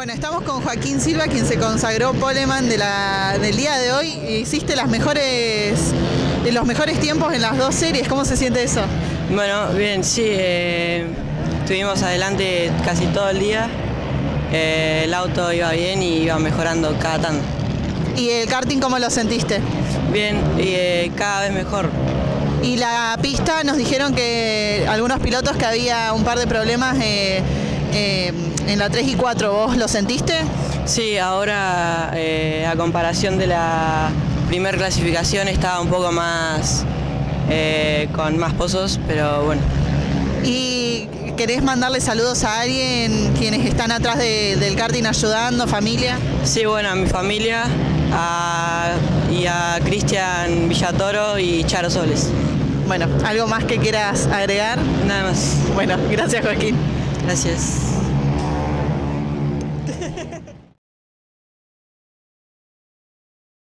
Bueno, estamos con Joaquín Silva, quien se consagró poleman de la, del día de hoy. Hiciste las mejores, los mejores tiempos en las dos series. ¿Cómo se siente eso? Bueno, bien, sí. Eh, estuvimos adelante casi todo el día. Eh, el auto iba bien y iba mejorando cada tanto. ¿Y el karting cómo lo sentiste? Bien, y eh, cada vez mejor. Y la pista nos dijeron que algunos pilotos que había un par de problemas eh, eh, en la 3 y 4, ¿vos lo sentiste? Sí, ahora eh, a comparación de la primer clasificación estaba un poco más con más pozos, pero bueno. ¿Y querés mandarle saludos a alguien, quienes están atrás del karting ayudando, familia? Sí, bueno, a mi familia y a Cristian Villatoro y Charo Soles. Bueno, ¿algo más que quieras agregar? Nada más. Bueno, gracias Joaquín. Gracias.